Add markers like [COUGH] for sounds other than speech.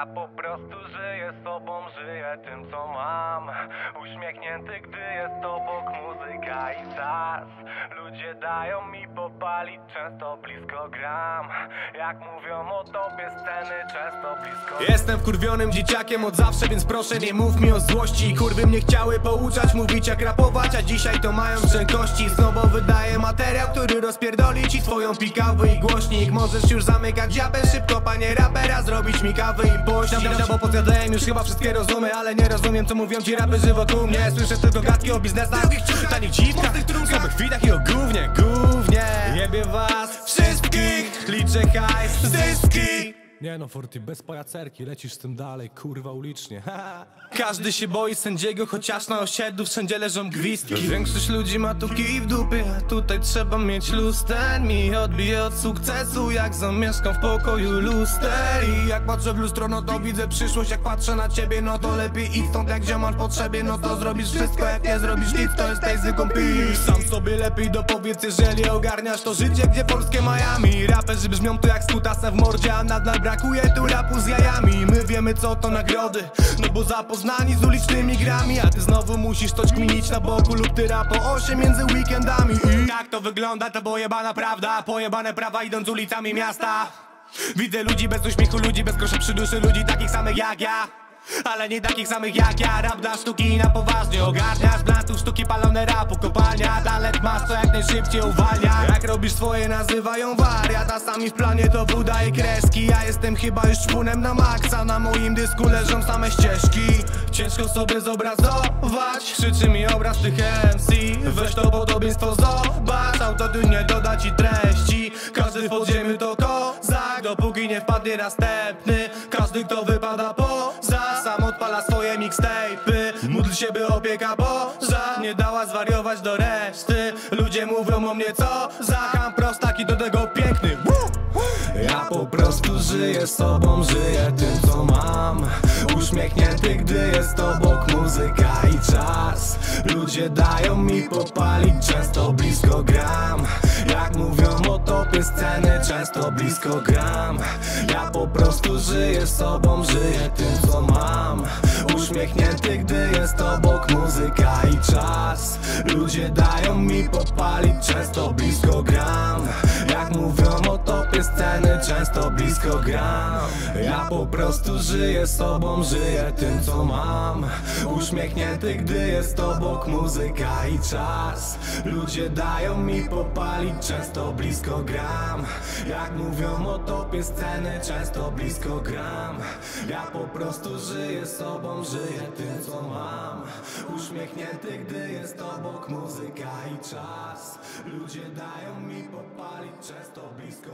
Ja po prostu żyję sobą, żyję tym co mam. Uśmiechnięty, gdy jest obok muzyka i czas. Ludzie dają mi popalić, często blisko gram. Jak mówią o tobie sceny, często blisko Jestem wkurwionym dzieciakiem od zawsze, więc proszę nie mów mi o złości. Kurwy mnie chciały pouczać, mówić jak rapować, a dzisiaj to mają szczękości Znowu wydaję materiał, który rozpierdoli ci twoją pikawę i głośnik. Możesz już zamykać japę, szybko panie rapera, zrobić mi kawę i pościg Dobra, bo podjadałem już chyba wszystkie rozumy, ale nie rozumiem co mówią ci raperzy wokół mnie. Słyszę tylko gadki o biznesach, tanich dziwkach, słabych chwilach i o gównie, gównie. Jebie was wszystkich, liczę hajs, zyski Nie no, Forty, bez pajacerki, lecisz z tym dalej, kurwa ulicznie. [LAUGHS] Każdy się boi sędziego, chociaż na osiedlu wszędzie leżą gwizdki. Większość ludzi ma tu kij w dupie, a tutaj trzeba mieć luster. Mi odbije od sukcesu, jak zamieszkam w pokoju luster. I jak patrzę w lustro, no to widzę przyszłość. Jak patrzę na ciebie, no to lepiej idź stąd Jak ziomal w potrzebie, no to zrobisz wszystko Jak nie zrobisz nic, to jest tej zwykłą pij Sam sobie lepiej dopowiedz, jeżeli ogarniasz to życie Gdzie polskie Miami. Raperzy brzmią tu jak skutasa w mordzie A nadal brakuje tu rapu z jajami. My wiemy co to nagrody. No bo zapoznani z ulicznymi grami. A ty znowu musisz coś kminić na boku Lub ty rap po 8 między weekendami. I tak to wygląda, to pojebana prawda. Pojebane prawa idąc ulicami miasta. Widzę ludzi bez uśmiechu, ludzi bez grosza przy duszy Ludzi takich samych jak ja ale nie takich samych jak ja. Rap dla sztuki na poważnie. Ogarniasz blantów sztuki palone rapu Kopalnia. Talent masz co jak najszybciej uwalnia. Jak robisz swoje nazywają wariat A sami w planie to woda i kreski. Ja jestem chyba już czpunem na maksa. Na moim dysku leżą same ścieżki. Ciężko sobie zobrazować. Krzyczy mi obraz tych MC Weź to podobieństwo zobacz. Autotune doda ci treści. Każdy w podziemiu to kozak. Dopóki nie wpadnie następny. Każdy kto wypada Sam swoje mixtape'y. Módl się by opieka Boża Nie dała zwariować do reszty. Ludzie mówią o mnie co za Ham prostak i do tego piękny. Woo! Ja po prostu żyję sobą, żyję tym Uśmiechnięty, gdy jest obok muzyka i czas. Ludzie dają mi popalić, często blisko gram. Jak mówią o topie sceny, często blisko gram. Ja po prostu żyję sobą, żyję tym co mam. Uśmiechnięty, gdy jest obok muzyka i czas. Ludzie dają mi popalić, często blisko gram. Jak mówią topie sceny, często blisko gram. Ja po prostu żyję sobą, żyję tym co mam. Uśmiechnięty, gdy jest obok muzyka i czas. Ludzie dają mi popalić, często blisko gram. Jak mówią o topie sceny, często blisko gram. Ja po prostu żyję sobą, żyję tym co mam. Uśmiechnięty, gdy jest obok muzyka i czas. Ludzie dają mi popalić, często blisko